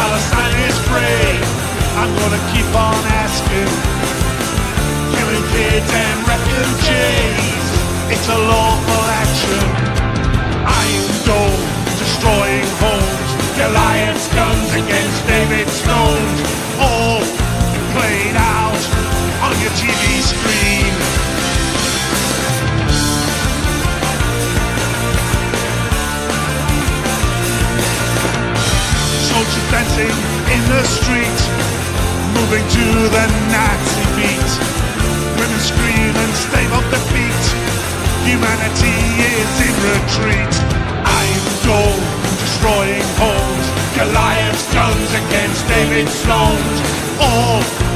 Palestine is free. I'm gonna keep on asking. Killing kids and refugees, it's a lawful action. Iron Dome destroying homes, Alliance guns against David's dancing in the street, moving to the Nazi beat. Women scream and stave off defeat. Humanity is in retreat. Iron Dome, destroying homes. Goliath's guns against David Stones. All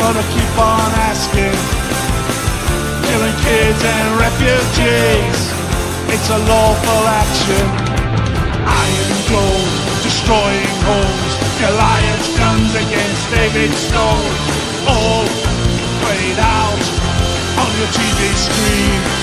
gonna keep on asking. Killing kids and refugees, it's a lawful action. Iron Dome, destroying homes. Goliath's guns against David Stone. All played out on your TV screen.